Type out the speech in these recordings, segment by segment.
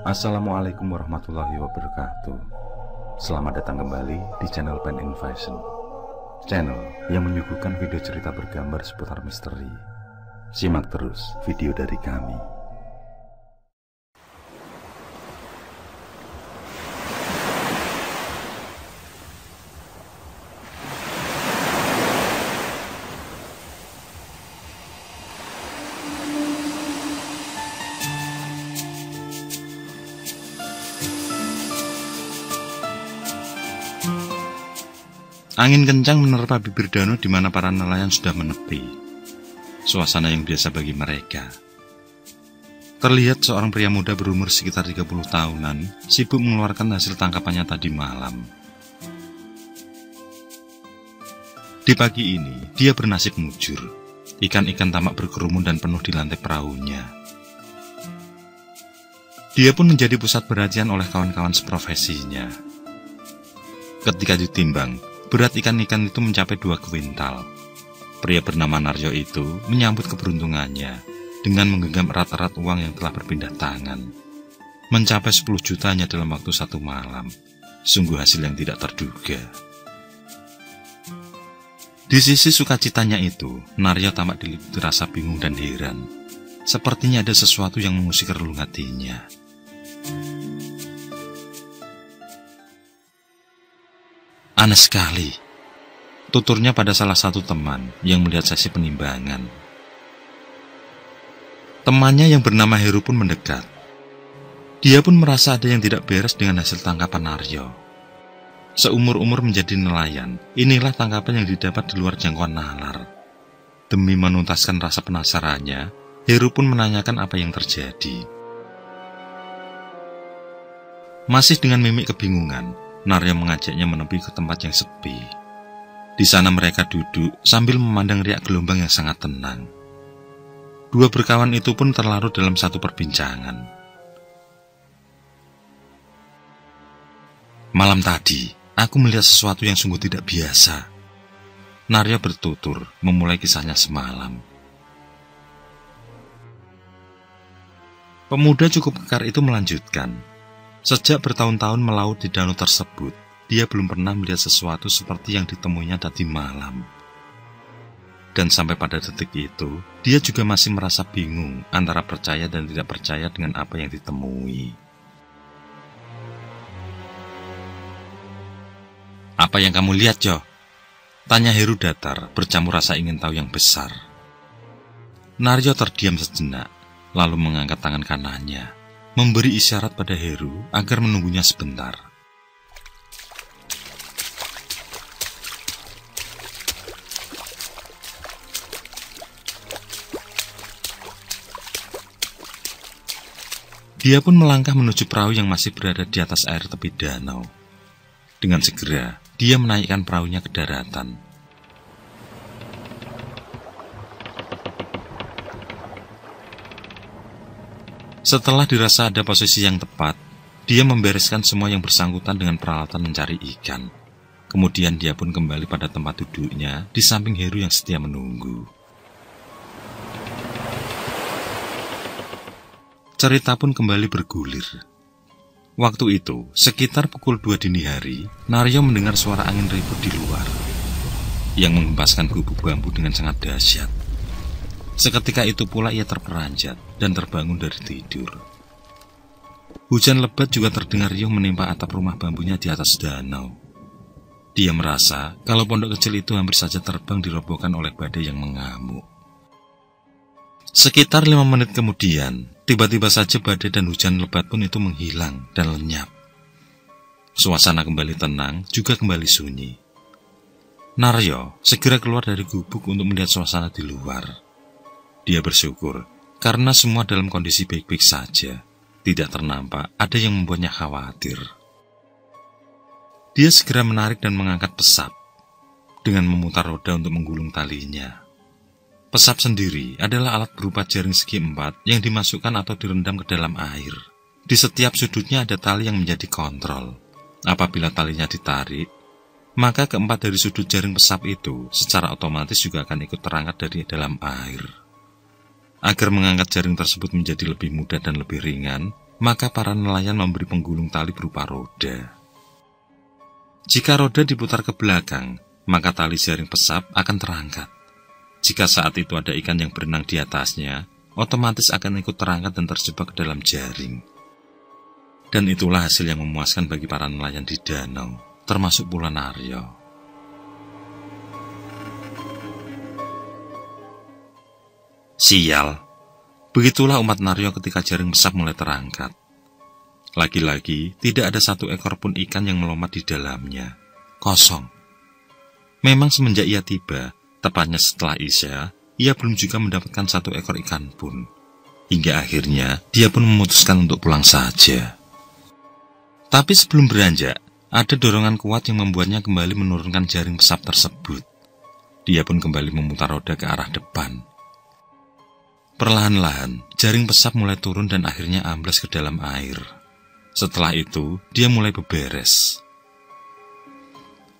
Assalamualaikum warahmatullahi wabarakatuh. Selamat datang kembali di channel Pen Invasion Channel yang menyuguhkan video cerita bergambar seputar misteri. Simak terus video dari kami Angin kencang menerpa bibir danau di mana para nelayan sudah menepi. Suasana yang biasa bagi mereka. Terlihat seorang pria muda berumur sekitar 30 tahunan sibuk mengeluarkan hasil tangkapannya tadi malam. Di pagi ini, dia bernasib mujur. Ikan-ikan tamak berkerumun dan penuh di lantai perahunya. Dia pun menjadi pusat perhatian oleh kawan-kawan seprofesinya. Ketika ditimbang, Berat ikan-ikan itu mencapai dua kuintal. Pria bernama Naryo itu menyambut keberuntungannya dengan menggenggam erat-erat uang yang telah berpindah tangan. Mencapai 10 jutanya dalam waktu satu malam. Sungguh hasil yang tidak terduga. Di sisi sukacitanya itu, Naryo tamak diliputi rasa bingung dan heran. Sepertinya ada sesuatu yang mengusik relung hatinya. Aneh sekali. Tuturnya pada salah satu teman yang melihat sesi penimbangan. Temannya yang bernama Heru pun mendekat. Dia pun merasa ada yang tidak beres dengan hasil tangkapan Aryo. Seumur-umur menjadi nelayan, inilah tangkapan yang didapat di luar jangkauan nalar. Demi menuntaskan rasa penasarannya, Heru pun menanyakan apa yang terjadi. Masih dengan mimik kebingungan, Narya mengajaknya menepi ke tempat yang sepi. Di sana mereka duduk sambil memandang riak gelombang yang sangat tenang. Dua berkawan itu pun terlarut dalam satu perbincangan. Malam tadi, aku melihat sesuatu yang sungguh tidak biasa. Narya bertutur memulai kisahnya semalam. Pemuda cukup kekar itu melanjutkan. Sejak bertahun-tahun melaut di danau tersebut, dia belum pernah melihat sesuatu seperti yang ditemuinya tadi malam. Dan sampai pada detik itu, dia juga masih merasa bingung antara percaya dan tidak percaya dengan apa yang ditemui. Apa yang kamu lihat, Jo? Tanya Heru datar, bercampur rasa ingin tahu yang besar. Naryo terdiam sejenak, lalu mengangkat tangan kanannya memberi isyarat pada Heru agar menunggunya sebentar. Dia pun melangkah menuju perahu yang masih berada di atas air tepi danau. Dengan segera, dia menaikkan perahunya ke daratan. Setelah dirasa ada posisi yang tepat, dia membereskan semua yang bersangkutan dengan peralatan mencari ikan. Kemudian dia pun kembali pada tempat duduknya di samping Heru yang setia menunggu. Cerita pun kembali bergulir. Waktu itu, sekitar pukul 2 dini hari, Naryo mendengar suara angin ribut di luar yang mengembaskan gubuk bambu dengan sangat dahsyat. Seketika itu pula ia terperanjat dan terbangun dari tidur. Hujan lebat juga terdengar riuh menimpa atap rumah bambunya di atas danau. Dia merasa kalau pondok kecil itu hampir saja terbang dirobohkan oleh badai yang mengamuk. Sekitar lima menit kemudian, tiba-tiba saja badai dan hujan lebat pun itu menghilang dan lenyap. Suasana kembali tenang, juga kembali sunyi. Naryo segera keluar dari gubuk untuk melihat suasana di luar. Dia bersyukur karena semua dalam kondisi baik-baik saja. Tidak ternampak ada yang membuatnya khawatir. Dia segera menarik dan mengangkat pesap dengan memutar roda untuk menggulung talinya. Pesap sendiri adalah alat berupa jaring segi empat yang dimasukkan atau direndam ke dalam air. Di setiap sudutnya ada tali yang menjadi kontrol. Apabila talinya ditarik, maka keempat dari sudut jaring pesap itu secara otomatis juga akan ikut terangkat dari dalam air. Agar mengangkat jaring tersebut menjadi lebih mudah dan lebih ringan, maka para nelayan memberi penggulung tali berupa roda. Jika roda diputar ke belakang, maka tali jaring pesap akan terangkat. Jika saat itu ada ikan yang berenang di atasnya, otomatis akan ikut terangkat dan terjebak ke dalam jaring. Dan itulah hasil yang memuaskan bagi para nelayan di danau, termasuk pula Naryo. Sial, begitulah umat Naryo ketika jaring pesap mulai terangkat. Lagi-lagi, tidak ada satu ekor pun ikan yang melompat di dalamnya. Kosong. Memang semenjak ia tiba, tepatnya setelah Isya, ia belum juga mendapatkan satu ekor ikan pun. Hingga akhirnya, dia pun memutuskan untuk pulang saja. Tapi sebelum beranjak, ada dorongan kuat yang membuatnya kembali menurunkan jaring pesap tersebut. Dia pun kembali memutar roda ke arah depan. Perlahan-lahan, jaring pesap mulai turun dan akhirnya amblas ke dalam air. Setelah itu, dia mulai beberes.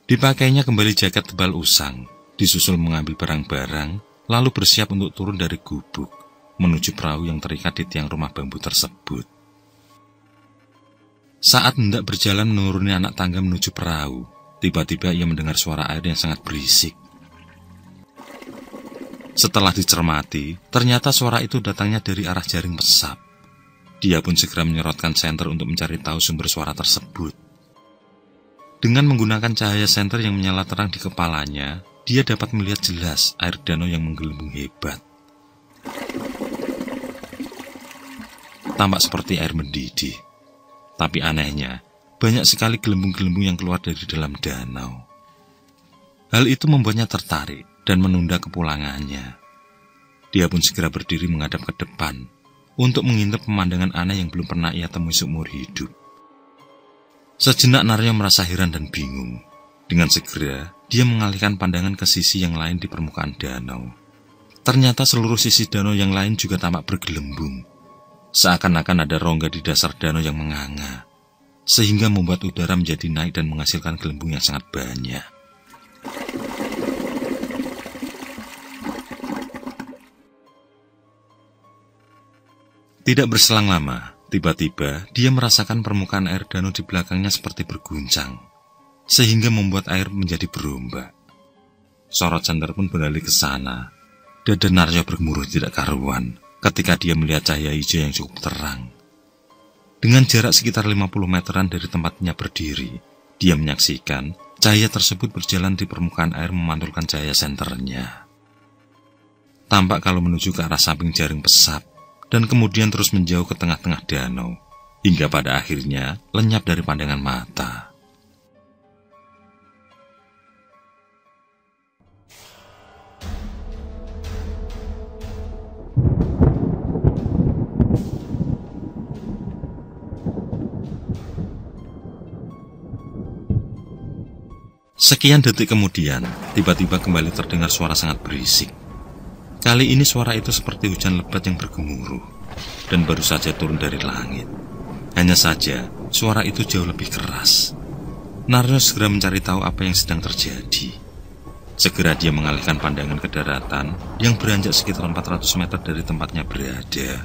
Dipakainya kembali jaket tebal usang, disusul mengambil barang-barang, lalu bersiap untuk turun dari gubuk, menuju perahu yang terikat di tiang rumah bambu tersebut. Saat hendak berjalan menuruni anak tangga menuju perahu, tiba-tiba ia mendengar suara air yang sangat berisik. Setelah dicermati, ternyata suara itu datangnya dari arah jaring pesap. Dia pun segera menyerotkan senter untuk mencari tahu sumber suara tersebut. Dengan menggunakan cahaya senter yang menyala terang di kepalanya, dia dapat melihat jelas air danau yang menggelembung hebat. Tampak seperti air mendidih. Tapi anehnya, banyak sekali gelembung-gelembung yang keluar dari dalam danau. Hal itu membuatnya tertarik dan menunda kepulangannya. Dia pun segera berdiri menghadap ke depan untuk mengintip pemandangan aneh yang belum pernah ia temui seumur hidup. Sejenak Naryo merasa heran dan bingung. Dengan segera, dia mengalihkan pandangan ke sisi yang lain di permukaan danau. Ternyata seluruh sisi danau yang lain juga tampak bergelembung. Seakan-akan ada rongga di dasar danau yang menganga, sehingga membuat udara menjadi naik dan menghasilkan gelembung yang sangat banyak. Tidak berselang lama, tiba-tiba dia merasakan permukaan air danau di belakangnya seperti berguncang, sehingga membuat air menjadi berombak. Sorot senter pun beralih ke sana. Dada Naryo bergemuruh tidak karuan ketika dia melihat cahaya hijau yang cukup terang. Dengan jarak sekitar 50 meteran dari tempatnya berdiri, dia menyaksikan cahaya tersebut berjalan di permukaan air memantulkan cahaya senternya. Tampak kalau menuju ke arah samping jaring pesap, dan kemudian terus menjauh ke tengah-tengah danau, hingga pada akhirnya lenyap dari pandangan mata. Sekian detik kemudian, tiba-tiba kembali terdengar suara sangat berisik. Kali ini suara itu seperti hujan lebat yang bergemuruh dan baru saja turun dari langit. Hanya saja, suara itu jauh lebih keras. Naryo segera mencari tahu apa yang sedang terjadi. Segera dia mengalihkan pandangan ke daratan yang beranjak sekitar 400 meter dari tempatnya berada.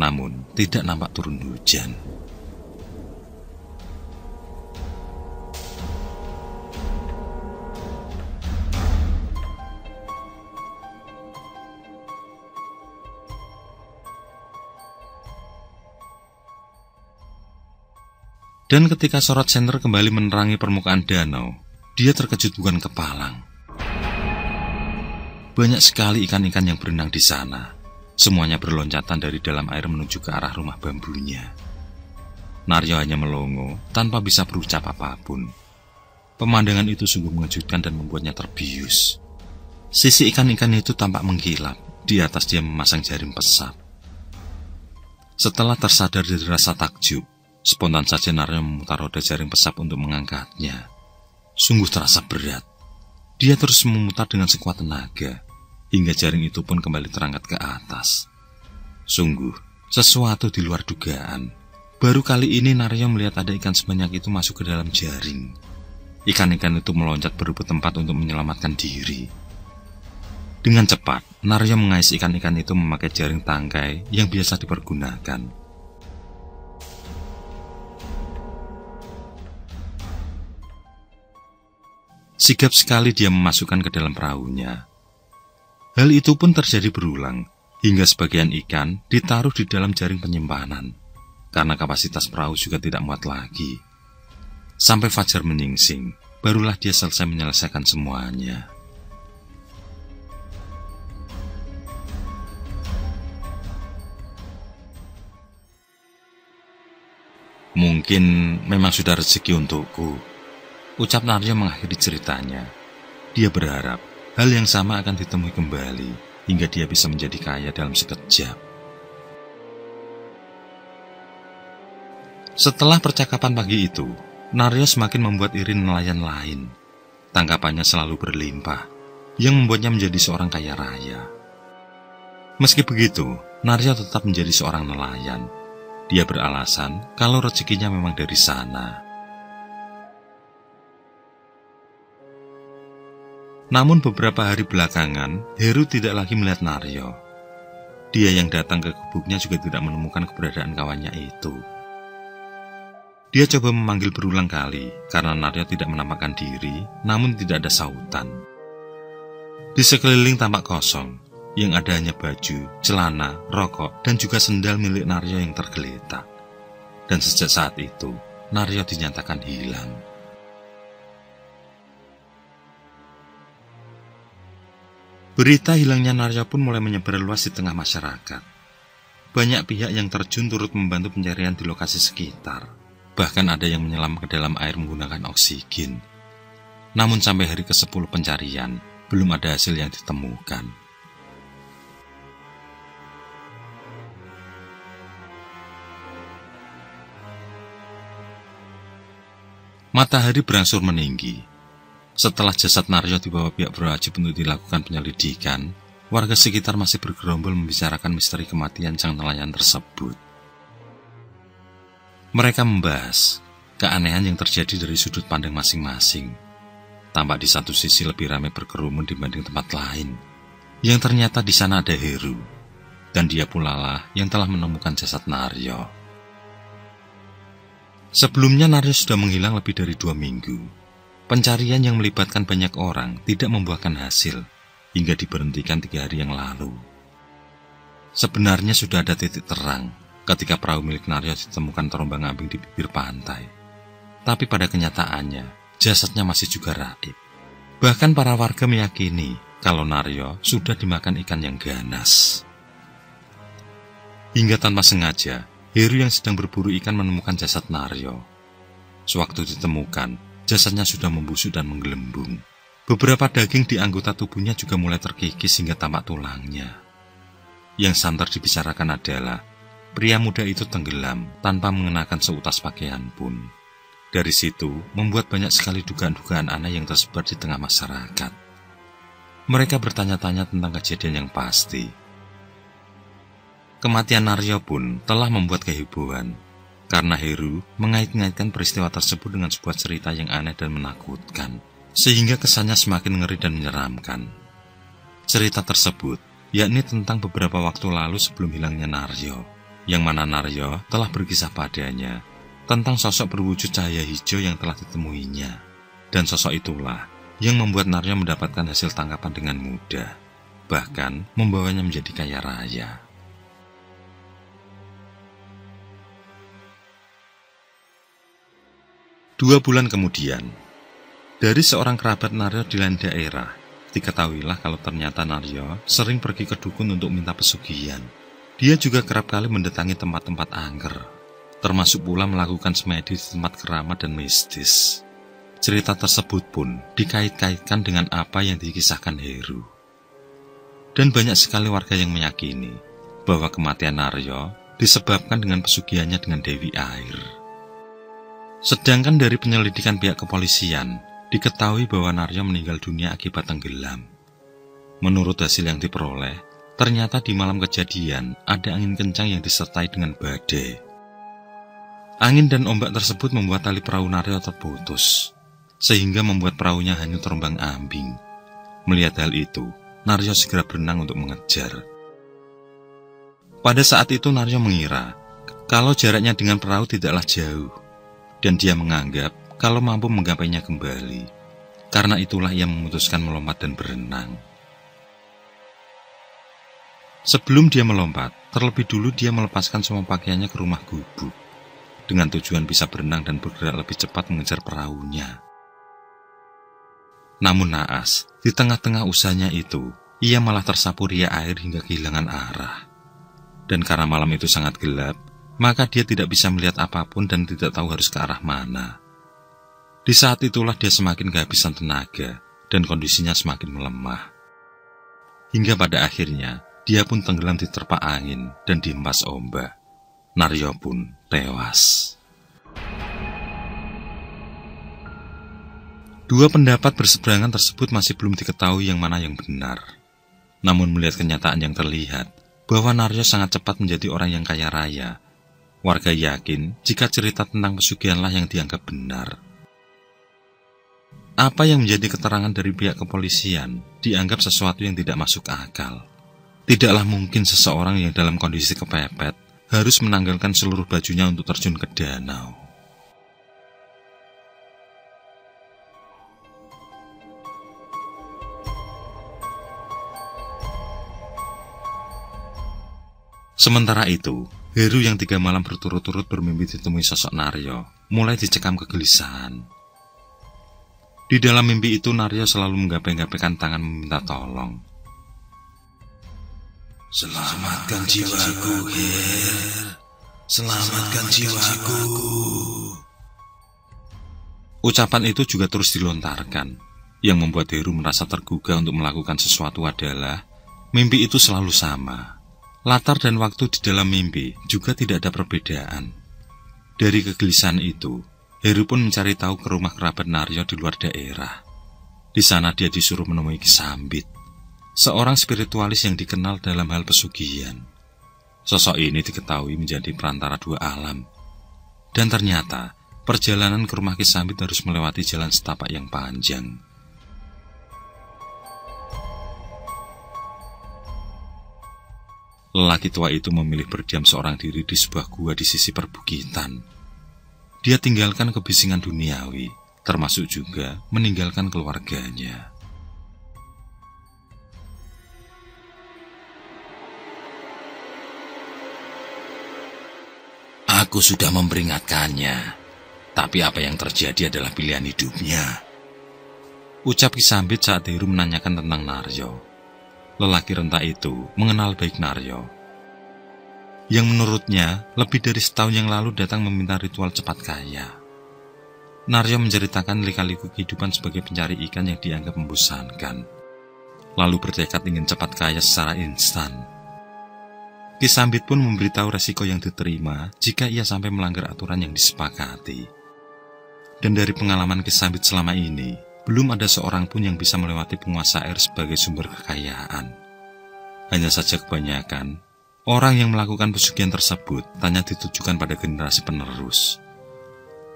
Namun, tidak nampak turun hujan. Dan ketika sorot senter kembali menerangi permukaan danau, dia terkejut bukan kepalang. Banyak sekali ikan-ikan yang berenang di sana. Semuanya berloncatan dari dalam air menuju ke arah rumah bambunya. Naryo hanya melongo tanpa bisa berucap apa pun. Pemandangan itu sungguh mengejutkan dan membuatnya terbius. Sisi ikan-ikan itu tampak mengkilap. Di atas dia memasang jaring pesap. Setelah tersadar dari rasa takjub, Spontan saja Naryo memutar roda jaring pesap untuk mengangkatnya. Sungguh terasa berat. Dia terus memutar dengan sekuat tenaga, hingga jaring itu pun kembali terangkat ke atas. Sungguh, sesuatu di luar dugaan. Baru kali ini Naryo melihat ada ikan sebanyak itu masuk ke dalam jaring. Ikan-ikan itu meloncat berebut tempat untuk menyelamatkan diri. Dengan cepat, Naryo mengais ikan-ikan itu memakai jaring tangkai yang biasa dipergunakan. Sigap sekali dia memasukkan ke dalam perahunya. Hal itu pun terjadi berulang, hingga sebagian ikan ditaruh di dalam jaring penyimpanan, karena kapasitas perahu juga tidak muat lagi. Sampai Fajar menyingsing, barulah dia selesai menyelesaikan semuanya. Mungkin memang sudah rezeki untukku. Ucap Naryo mengakhiri ceritanya. Dia berharap hal yang sama akan ditemui kembali hingga dia bisa menjadi kaya dalam sekejap. Setelah percakapan pagi itu, Naryo semakin membuat iri nelayan lain. Tangkapannya selalu berlimpah, yang membuatnya menjadi seorang kaya raya. Meski begitu, Naryo tetap menjadi seorang nelayan dia beralasan kalau rezekinya memang dari sana. Namun beberapa hari belakangan, Heru tidak lagi melihat Naryo. Dia yang datang ke gubuknya juga tidak menemukan keberadaan kawannya itu. Dia coba memanggil berulang kali karena Naryo tidak menampakkan diri, namun tidak ada sautan. Di sekeliling tampak kosong, yang ada hanya baju, celana, rokok, dan juga sendal milik Naryo yang tergeletak. Dan sejak saat itu, Naryo dinyatakan hilang. Berita hilangnya Naryo pun mulai menyebar luas di tengah masyarakat. Banyak pihak yang terjun turut membantu pencarian di lokasi sekitar. Bahkan ada yang menyelam ke dalam air menggunakan oksigen. Namun sampai hari ke-10 pencarian, belum ada hasil yang ditemukan. Matahari berangsur meninggi. Setelah jasad Naryo dibawa pihak berwajib untuk dilakukan penyelidikan, warga sekitar masih bergerombol membicarakan misteri kematian sang nelayan tersebut. Mereka membahas keanehan yang terjadi dari sudut pandang masing-masing. Tampak di satu sisi lebih ramai berkerumun dibanding tempat lain, yang ternyata di sana ada Heru, dan dia pula lah yang telah menemukan jasad Naryo. Sebelumnya Naryo sudah menghilang lebih dari dua minggu. Pencarian yang melibatkan banyak orang tidak membuahkan hasil hingga diberhentikan tiga hari yang lalu. Sebenarnya sudah ada titik terang ketika perahu milik Naryo ditemukan terombang ambing di bibir pantai. Tapi pada kenyataannya, jasadnya masih juga raib. Bahkan para warga meyakini kalau Naryo sudah dimakan ikan yang ganas. Hingga tanpa sengaja, Heru yang sedang berburu ikan menemukan jasad Naryo. Sewaktu ditemukan, jasadnya sudah membusuk dan menggelembung. Beberapa daging di anggota tubuhnya juga mulai terkikis hingga tampak tulangnya. Yang santer dibicarakan adalah pria muda itu tenggelam tanpa mengenakan seutas pakaian pun. Dari situ, membuat banyak sekali dugaan-dugaan aneh yang tersebar di tengah masyarakat. Mereka bertanya-tanya tentang kejadian yang pasti, Kematian Naryo pun telah membuat kehebohan, karena Heru mengait-ngaitkan peristiwa tersebut dengan sebuah cerita yang aneh dan menakutkan, sehingga kesannya semakin ngeri dan menyeramkan. Cerita tersebut yakni tentang beberapa waktu lalu sebelum hilangnya Naryo, yang mana Naryo telah berkisah padanya tentang sosok berwujud cahaya hijau yang telah ditemuinya, dan sosok itulah yang membuat Naryo mendapatkan hasil tangkapan dengan mudah, bahkan membawanya menjadi kaya raya. Dua bulan kemudian, dari seorang kerabat Naryo di lain daerah, diketahuilah kalau ternyata Naryo sering pergi ke dukun untuk minta pesugihan. Dia juga kerap kali mendatangi tempat-tempat angker, termasuk pula melakukan semedi di tempat keramat dan mistis. Cerita tersebut pun dikait-kaitkan dengan apa yang dikisahkan Heru. Dan banyak sekali warga yang meyakini bahwa kematian Naryo disebabkan dengan pesugihannya dengan Dewi Air. Sedangkan dari penyelidikan pihak kepolisian, diketahui bahwa Naryo meninggal dunia akibat tenggelam. Menurut hasil yang diperoleh, ternyata di malam kejadian ada angin kencang yang disertai dengan badai. Angin dan ombak tersebut membuat tali perahu Naryo terputus, sehingga membuat perahunya hanya terombang ambing. Melihat hal itu, Naryo segera berenang untuk mengejar. Pada saat itu Naryo mengira kalau jaraknya dengan perahu tidaklah jauh dan dia menganggap kalau mampu menggapainya kembali. Karena itulah ia memutuskan melompat dan berenang. Sebelum dia melompat, terlebih dulu dia melepaskan semua pakaiannya ke rumah gubuk dengan tujuan bisa berenang dan bergerak lebih cepat mengejar perahunya. Namun naas, di tengah-tengah usahanya itu, ia malah tersapu ria air hingga kehilangan arah. Dan karena malam itu sangat gelap, maka dia tidak bisa melihat apa pun dan tidak tahu harus ke arah mana. Di saat itulah dia semakin kehabisan tenaga dan kondisinya semakin melemah. Hingga pada akhirnya, dia pun tenggelam di terpa angin dan diempas ombak. Naryo pun tewas. Dua pendapat berseberangan tersebut masih belum diketahui yang mana yang benar. Namun melihat kenyataan yang terlihat, bahwa Naryo sangat cepat menjadi orang yang kaya raya, warga yakin jika cerita tentang pesugihanlah yang dianggap benar. Apa yang menjadi keterangan dari pihak kepolisian dianggap sesuatu yang tidak masuk akal. Tidaklah mungkin seseorang yang dalam kondisi kepepet harus menanggalkan seluruh bajunya untuk terjun ke danau. Sementara itu, Heru yang tiga malam berturut-turut bermimpi ditemui sosok Naryo, mulai dicekam kegelisahan. Di dalam mimpi itu Naryo selalu menggapai-gapaikan tangan meminta tolong. Selamatkan jiwaku, Her. Selamatkan jiwaku. Ucapan itu juga terus dilontarkan. Yang membuat Heru merasa tergugah untuk melakukan sesuatu adalah mimpi itu selalu sama. Latar dan waktu di dalam mimpi juga tidak ada perbedaan. Dari kegelisahan itu, Heru pun mencari tahu ke rumah kerabat Naryo di luar daerah. Di sana dia disuruh menemui Kisambit seorang spiritualis yang dikenal dalam hal pesugihan. Sosok ini diketahui menjadi perantara dua alam. Dan ternyata, perjalanan ke rumah Kisambit harus melewati jalan setapak yang panjang. Lelaki tua itu memilih berdiam seorang diri di sebuah gua di sisi perbukitan. Dia tinggalkan kebisingan duniawi, termasuk juga meninggalkan keluarganya. Aku sudah memperingatkannya, tapi apa yang terjadi adalah pilihan hidupnya. Ucap Kisambit saat Heru menanyakan tentang Naryo. Lelaki renta itu mengenal baik Naryo. Yang menurutnya lebih dari setahun yang lalu datang meminta ritual cepat kaya. Naryo menceritakan lika-liku kehidupan sebagai pencari ikan yang dianggap membosankan. Lalu bertekad ingin cepat kaya secara instan Kisambit pun memberitahu resiko yang diterima jika ia sampai melanggar aturan yang disepakati. Dan dari pengalaman Kisambit selama ini, belum ada seorang pun yang bisa melewati penguasa air sebagai sumber kekayaan. Hanya saja kebanyakan, orang yang melakukan pesugihan tersebut tanya ditujukan pada generasi penerus.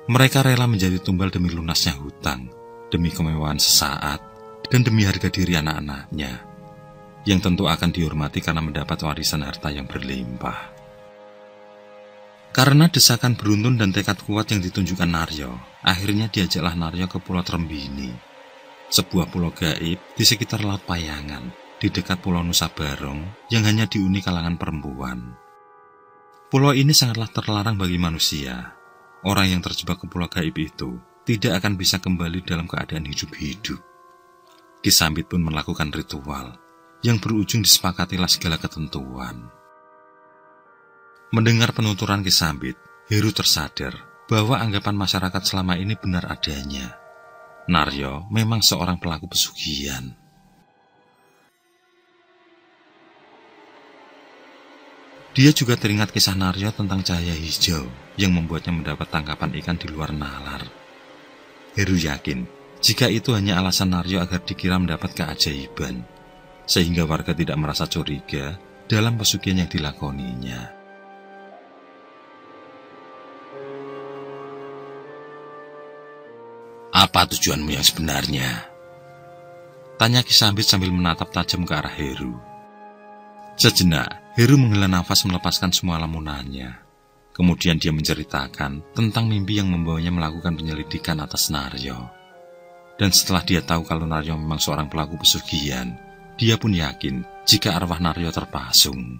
Mereka rela menjadi tumbal demi lunasnya hutang, demi kemewahan sesaat, dan demi harga diri anak-anaknya yang tentu akan dihormati karena mendapat warisan harta yang berlimpah. Karena desakan beruntun dan tekad kuat yang ditunjukkan Naryo, akhirnya diajaklah Naryo ke Pulau Trembini, sebuah pulau gaib di sekitar Laut Payangan, di dekat Pulau Nusa Barong yang hanya dihuni kalangan perempuan. Pulau ini sangatlah terlarang bagi manusia. Orang yang terjebak ke pulau gaib itu tidak akan bisa kembali dalam keadaan hidup-hidup. Kisambit pun melakukan ritual yang berujung disepakatilah segala ketentuan. Mendengar penuturan Kisambit, Heru tersadar bahwa anggapan masyarakat selama ini benar adanya. Naryo memang seorang pelaku pesugihan. Dia juga teringat kisah Naryo tentang cahaya hijau yang membuatnya mendapat tangkapan ikan di luar nalar. Heru yakin jika itu hanya alasan Naryo agar dikira mendapat keajaiban sehingga warga tidak merasa curiga dalam pesugihan yang dilakoninya. Apa tujuanmu yang sebenarnya? Tanya Kisambit sambil menatap tajam ke arah Heru. Sejenak, Heru menghela nafas melepaskan semua lamunannya. Kemudian dia menceritakan tentang mimpi yang membawanya melakukan penyelidikan atas Naryo. Dan setelah dia tahu kalau Naryo memang seorang pelaku pesugihan, dia pun yakin jika arwah Naryo terpasung.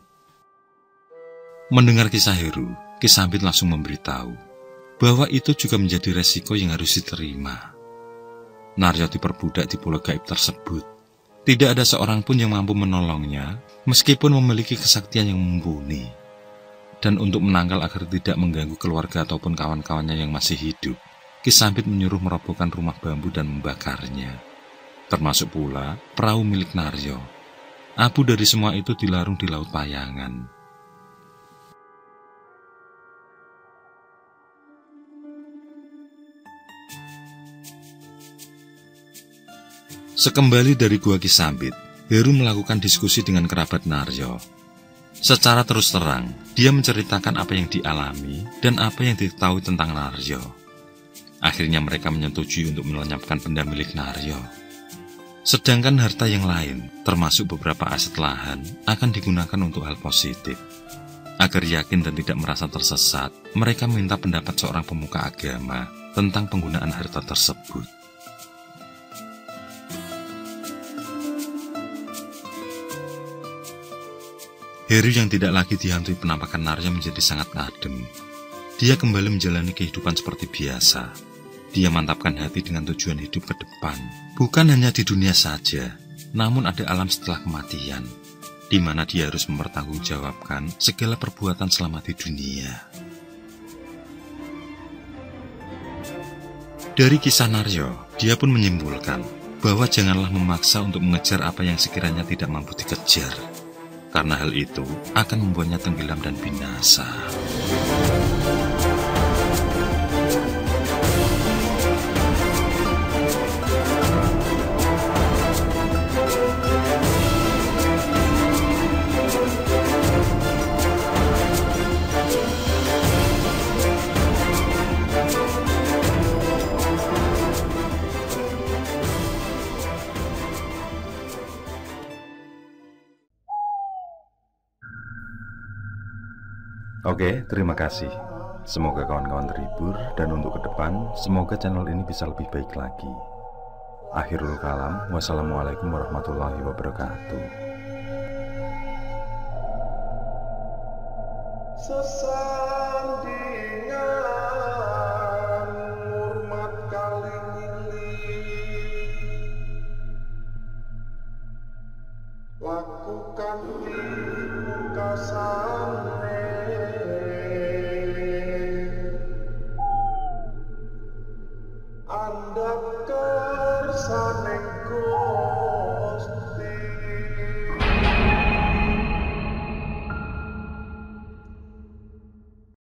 Mendengar kisah Heru, Kisambit langsung memberitahu bahwa itu juga menjadi resiko yang harus diterima. Naryo diperbudak di pulau gaib tersebut. Tidak ada seorang pun yang mampu menolongnya, meskipun memiliki kesaktian yang mumpuni. Dan untuk menangkal agar tidak mengganggu keluarga ataupun kawan-kawannya yang masih hidup, Kisambit menyuruh merobohkan rumah bambu dan membakarnya. Termasuk pula perahu milik Naryo. Abu dari semua itu dilarung di Laut Payangan. Sekembali dari Gua Kisambit, Heru melakukan diskusi dengan kerabat Naryo. Secara terus terang, dia menceritakan apa yang dialami dan apa yang diketahui tentang Naryo. Akhirnya mereka menyetujui untuk melenyapkan benda milik Naryo. Sedangkan harta yang lain, termasuk beberapa aset lahan, akan digunakan untuk hal positif. Agar yakin dan tidak merasa tersesat, mereka minta pendapat seorang pemuka agama tentang penggunaan harta tersebut. Heru yang tidak lagi dihantui penampakan Narya menjadi sangat adem. Dia kembali menjalani kehidupan seperti biasa. Dia mantapkan hati dengan tujuan hidup ke depan. Bukan hanya di dunia saja, namun ada alam setelah kematian, di mana dia harus mempertanggungjawabkan segala perbuatan selama di dunia. Dari kisah Naryo, dia pun menyimpulkan bahwa janganlah memaksa untuk mengejar apa yang sekiranya tidak mampu dikejar karena hal itu akan membuatnya tenggelam dan binasa. Oke, terima kasih. Semoga kawan-kawan terhibur dan untuk ke depan, semoga channel ini bisa lebih baik lagi. Akhirul kalam, wassalamualaikum warahmatullahi wabarakatuh. Sesandingan